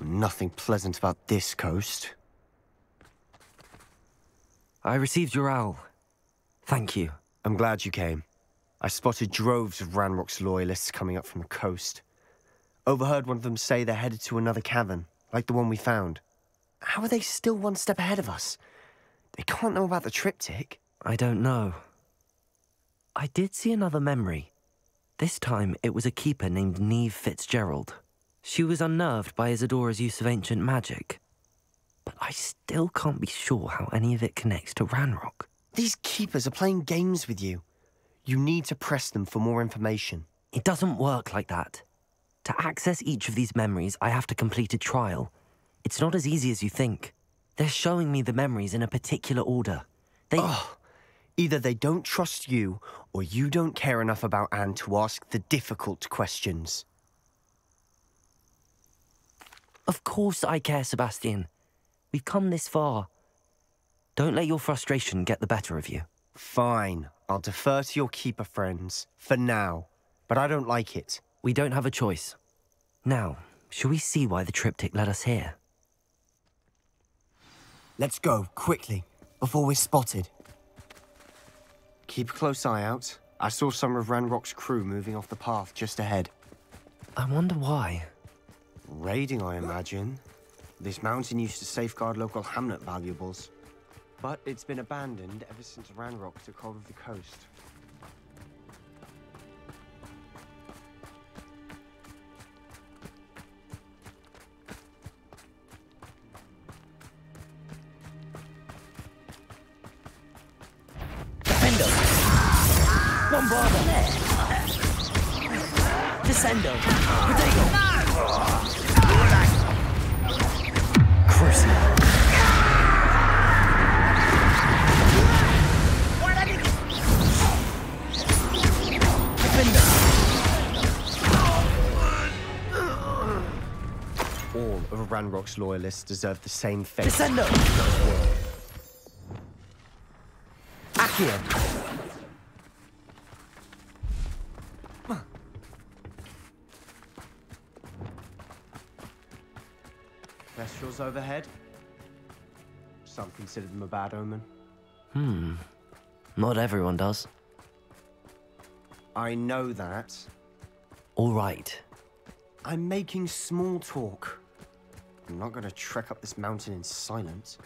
Nothing pleasant about this coast. I received your owl. Thank you. I'm glad you came. I spotted droves of Ranrock's loyalists coming up from the coast. Overheard one of them say they're headed to another cavern, like the one we found. How are they still one step ahead of us? They can't know about the triptych. I don't know. I did see another memory. This time it was a keeper named Niamh Fitzgerald. She was unnerved by Isadora's use of ancient magic. But I still can't be sure how any of it connects to Ranrock. These keepers are playing games with you. You need to press them for more information. It doesn't work like that. To access each of these memories, I have to complete a trial. It's not as easy as you think. They're showing me the memories in a particular order. They. Oh, either they don't trust you, or you don't care enough about Anne to ask the difficult questions. Of course I care, Sebastian. We've come this far. Don't let your frustration get the better of you. Fine. I'll defer to your keeper friends. For now. But I don't like it. We don't have a choice. Now, shall we see why the triptych led us here? Let's go, quickly, before we're spotted. Keep a close eye out. I saw some of Ranrock's crew moving off the path just ahead. I wonder why. Raiding, I imagine. This mountain used to safeguard local hamlet valuables. But it's been abandoned ever since Ranrock took hold of the coast. All of Ranrock's loyalists deserve the same fate. Descendo! Accio! Kestrels overhead? Some consider them a bad omen. Hmm. Not everyone does. I know that. All right. I'm making small talk. I'm not going to trek up this mountain in silence.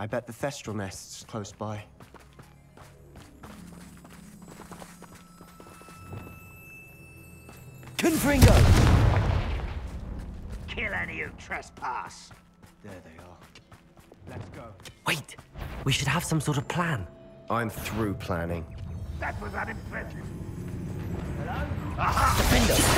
I bet the Thestral nest's close by. Confringo! Kill any who trespass. There they are. Let's go. Wait! We should have some sort of plan. I'm through planning. That was unimpressive. Defendo! Bombarda!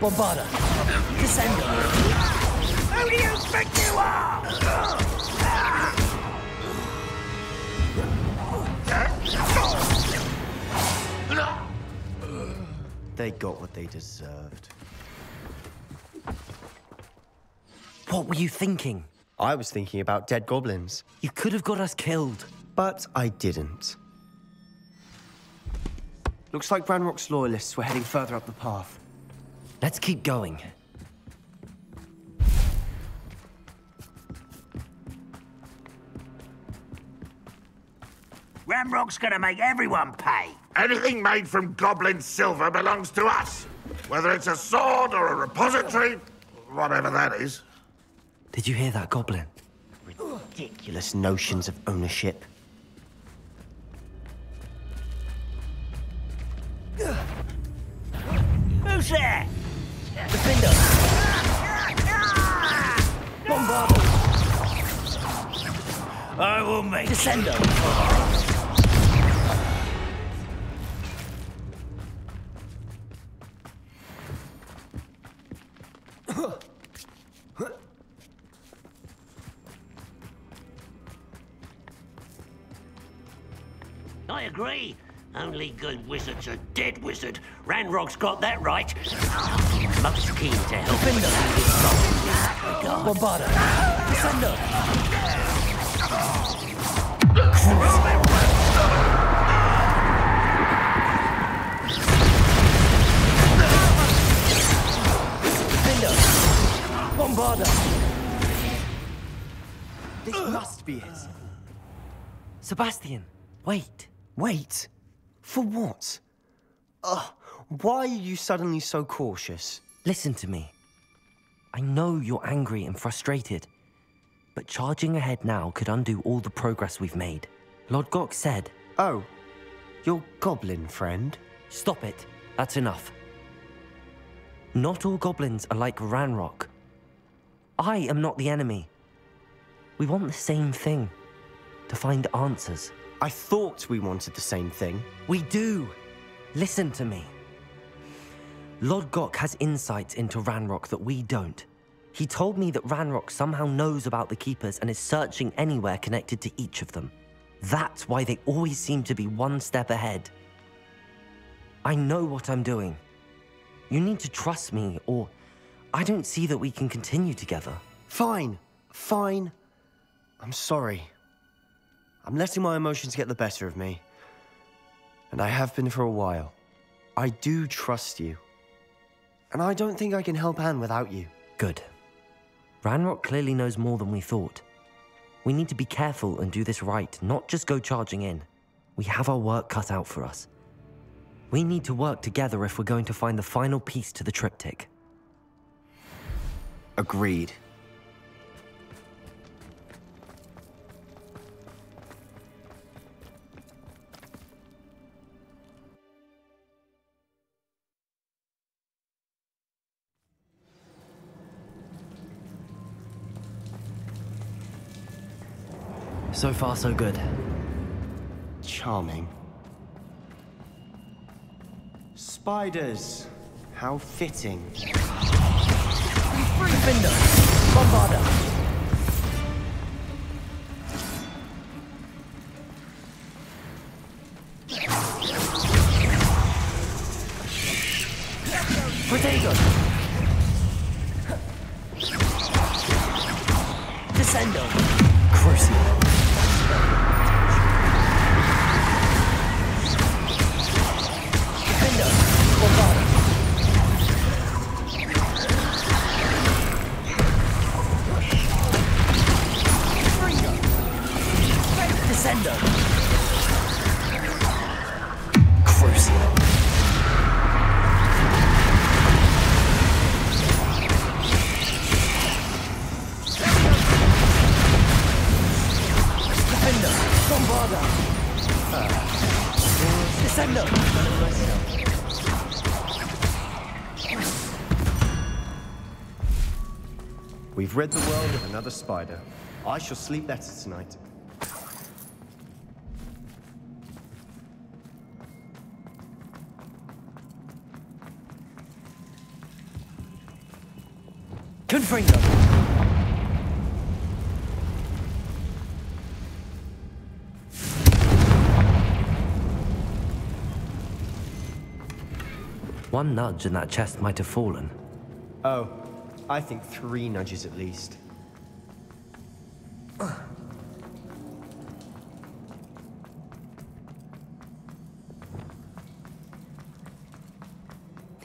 Bombarda! Descendo! Who do you think you are? They got what they deserved. What were you thinking? I was thinking about dead goblins, You could have got us killed. but I didn't. Looks like Ranrock's loyalists were heading further up the path. Let's keep going. Ranrock's gonna make everyone pay. Anything made from goblin silver belongs to us. Whether it's a sword or a repository, whatever that is. Did you hear that, Goblin? Ridiculous notions of ownership. Who's there? Defender! Bombardo! I will make Descendo! I agree. Only good wizards are dead wizard. Ranrock's got that right. Most keen to help Defender! in that regard. Bombardo! Descendo! Defender! Bombardo! This must be it. Sebastian, wait. Wait. For what? Ugh. Why are you suddenly so cautious? Listen to me. I know you're angry and frustrated, but charging ahead now could undo all the progress we've made. Lodgok said, Oh, your goblin friend? Stop it. That's enough. Not all goblins are like Ranrock. I am not the enemy. We want the same thing to find answers. I thought we wanted the same thing. We do. Listen to me. Lodgok has insights into Ranrock that we don't. He told me that Ranrock somehow knows about the Keepers and is searching anywhere connected to each of them. That's why they always seem to be one step ahead. I know what I'm doing. You need to trust me, or I don't see that we can continue together. Fine. Fine. I'm sorry. I'm letting my emotions get the better of me. And I have been for a while. I do trust you. And I don't think I can help Anne without you. Good. Ranrock clearly knows more than we thought. We need to be careful and do this right, not just go charging in. We have our work cut out for us. We need to work together if we're going to find the final piece to the triptych. Agreed. So far, so good. Charming. Spiders. How fitting. Defender! Bombarda! Another spider. I shall sleep better tonight. Confringo! One nudge and that chest might have fallen. Oh, I think three nudges at least.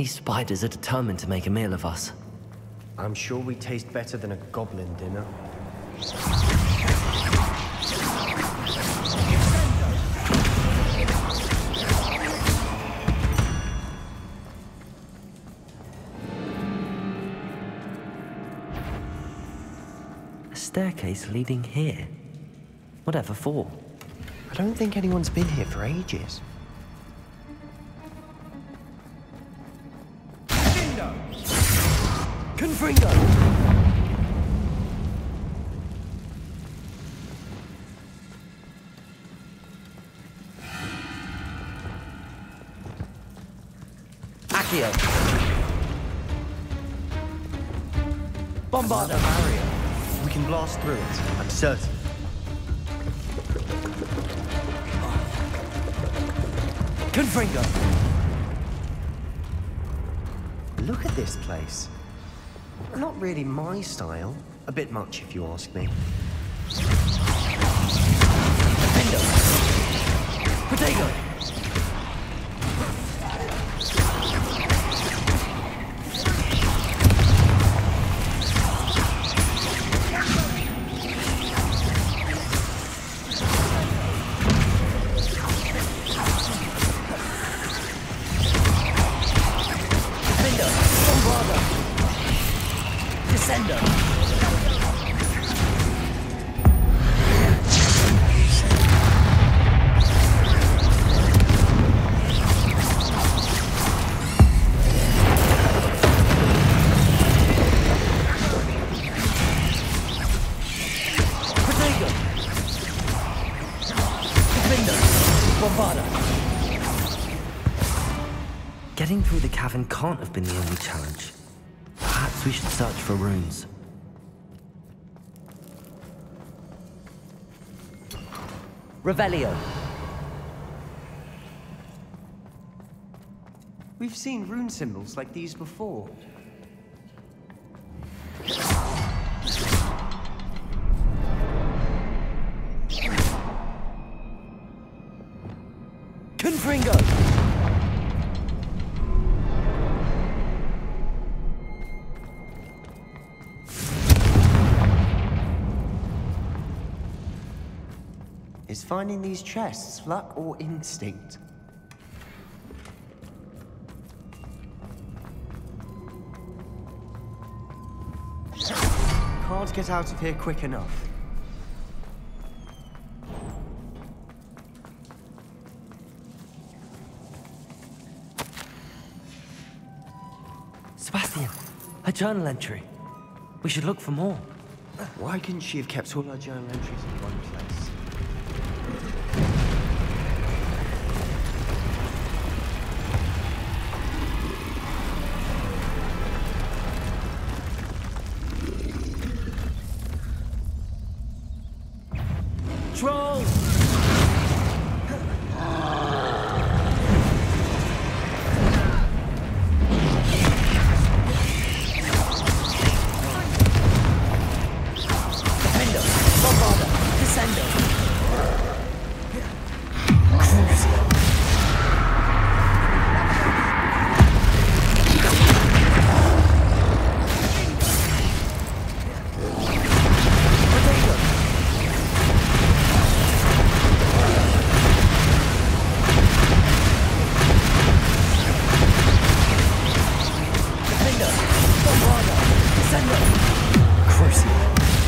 These spiders are determined to make a meal of us. I'm sure we taste better than a goblin dinner. A staircase leading here. Whatever for? I don't think anyone's been here for ages. Confringo! Accio! Bombardo! barrier. We can blast through it, I'm certain. Confringo! Look at this place. Not really my style. A bit much, if you ask me. Can't have been the only challenge. Perhaps we should search for runes. Revelio. We've seen rune symbols like these before. Is finding these chests luck or instinct? Can't get out of here quick enough. Sebastian, a journal entry. We should look for more. Why couldn't she have kept all her journal entries in one place? Troll! Descendo! Crucible! Protego!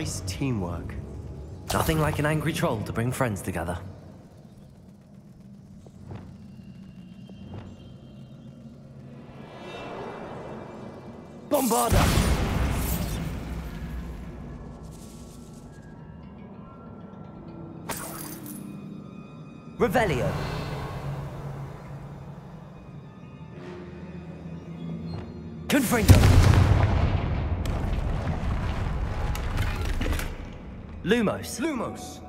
Nice teamwork. Nothing like an angry troll to bring friends together. Bombarda! Revelio. Confringo. Lumos. Lumos!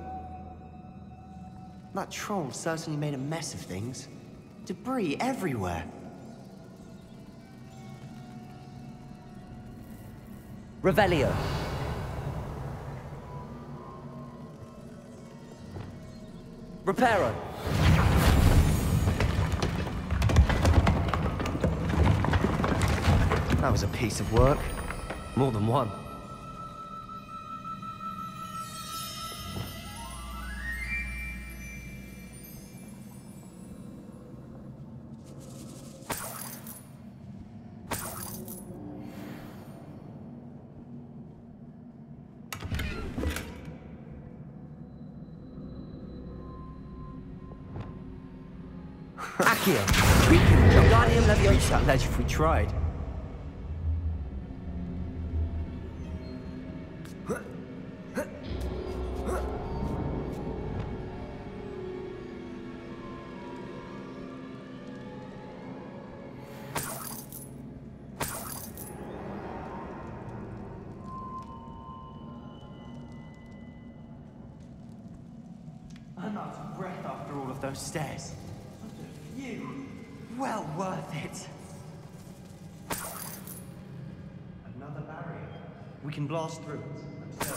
That troll certainly made a mess of things. Debris everywhere. Revelio. Reparo. That was a piece of work. More than one. Tried. I'm out of breath after all of those stairs. Such a view. Well worth it. Another barrier. We can blast through it.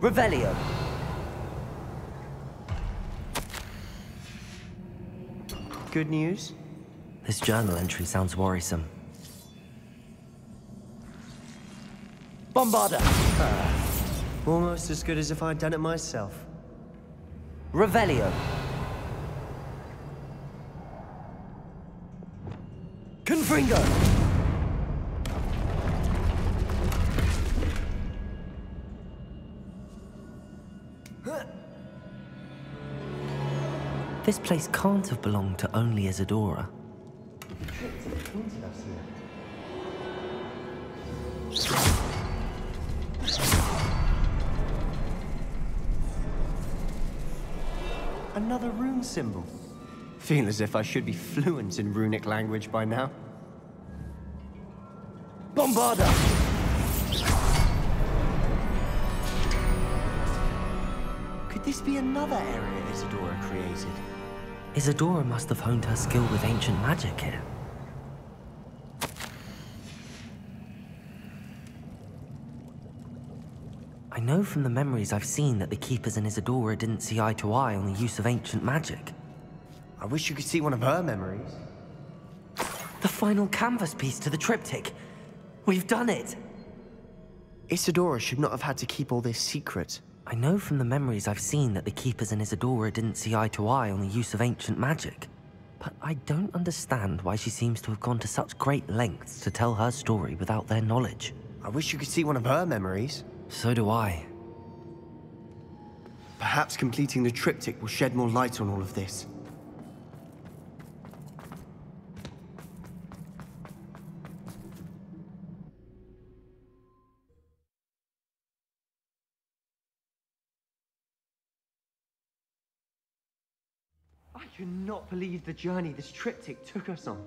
Revelio. Good news? This journal entry sounds worrisome. Bombarda. Uh, almost as good as if I'd done it myself. Revelio. Confringo. This place can't have belonged to only Isadora. Another rune symbol. Feel as if I should be fluent in runic language by now. Bombarda! Could this be another area Isadora created? Isadora must have honed her skill with ancient magic here. I know from the memories I've seen that the Keepers and Isadora didn't see eye to eye on the use of ancient magic. I wish you could see one of her memories. The final canvas piece to the triptych. We've done it! Isadora should not have had to keep all this secret. I know from the memories I've seen that the Keepers and Isadora didn't see eye to eye on the use of ancient magic. But I don't understand why she seems to have gone to such great lengths to tell her story without their knowledge. I wish you could see one of her memories. So do I. Perhaps completing the triptych will shed more light on all of this. Cannot believe the journey this triptych took us on.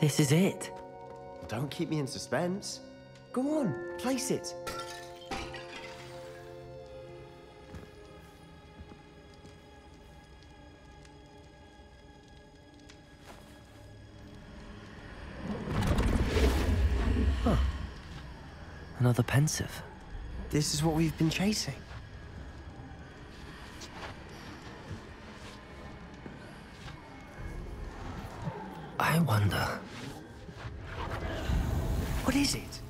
This is it. Don't keep me in suspense. Go on, place it. Another Pensieve. This is what we've been chasing. I wonder. What is it?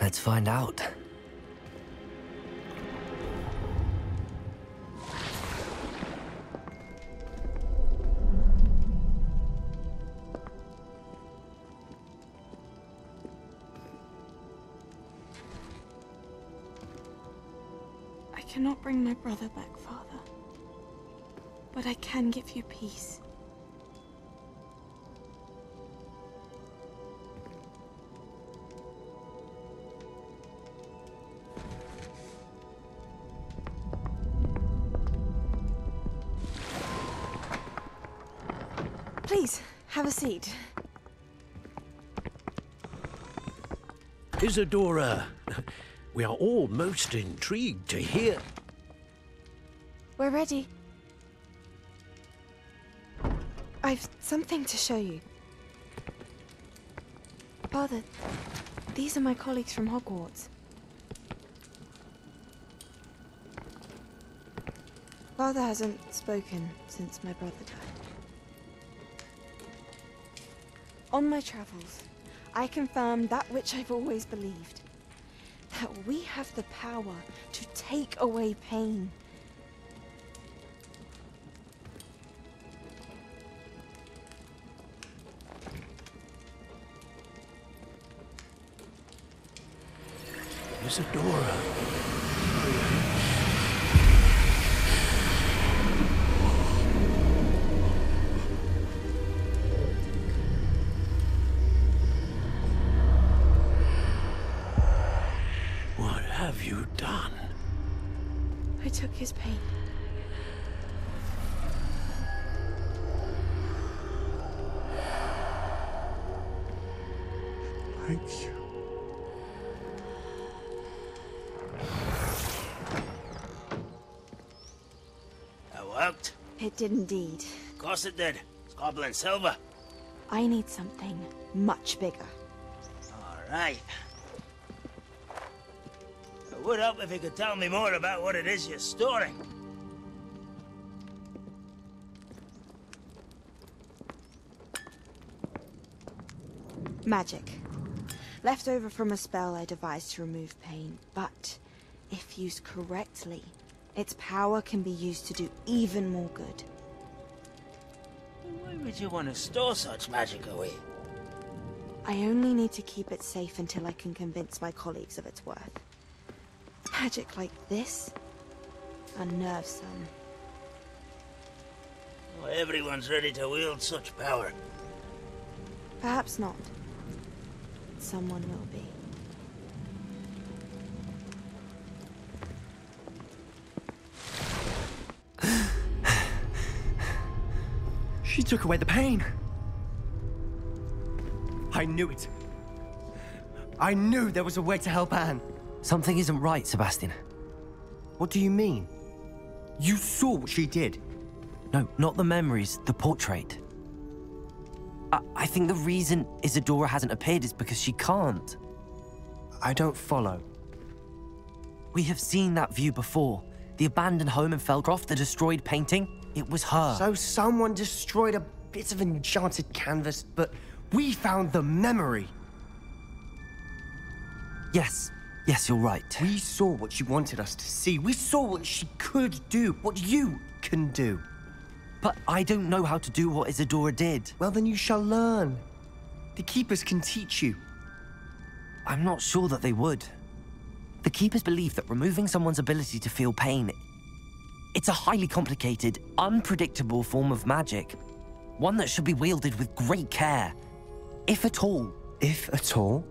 Let's find out. I cannot bring my brother back, Father. But I can give you peace. Please, have a seat. Isadora, we are all most intrigued to hear. We're ready. I've something to show you. Father, these are my colleagues from Hogwarts. Father hasn't spoken since my brother died. On my travels, I confirmed that which I've always believed. That we have the power to take away pain. Isadora. It did indeed. Of course it did. It's goblin silver. I need something much bigger. All right. It would help if you could tell me more about what it is you're storing. Magic. Left over from a spell I devised to remove pain, but if used correctly, its power can be used to do even more good. Why would you want to store such magic away? I only need to keep it safe until I can convince my colleagues of its worth. Magic like this unnerves some. Not everyone's ready to wield such power. Perhaps not. Someone will be. She took away the pain. I knew it. I knew there was a way to help Anne. Something isn't right, Sebastian. What do you mean? You saw what she did. No, not the memories, the portrait. I, I think the reason Isadora hasn't appeared is because she can't. I don't follow. We have seen that view before. The abandoned home in Felcroft, the destroyed painting. It was her. So someone destroyed a bit of enchanted canvas, but we found the memory. yes, yes, you're right. We saw what she wanted us to see. We saw what she could do, what you can do. But I don't know how to do what Isadora did. Well, then you shall learn. The Keepers can teach you. I'm not sure that they would. The Keepers believe that removing someone's ability to feel pain it's a highly complicated, unpredictable form of magic. One that should be wielded with great care. If at all. If at all,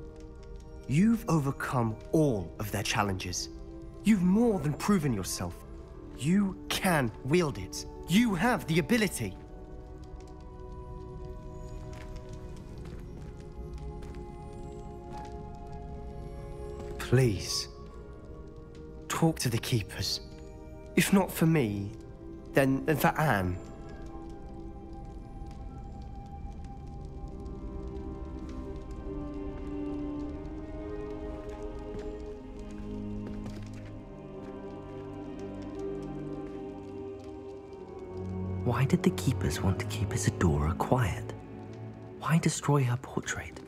you've overcome all of their challenges. You've more than proven yourself. You can wield it. You have the ability. Please, talk to the Keepers. If not for me, then, for Anne. Why did the Keepers want to keep Isadora quiet? Why destroy her portrait?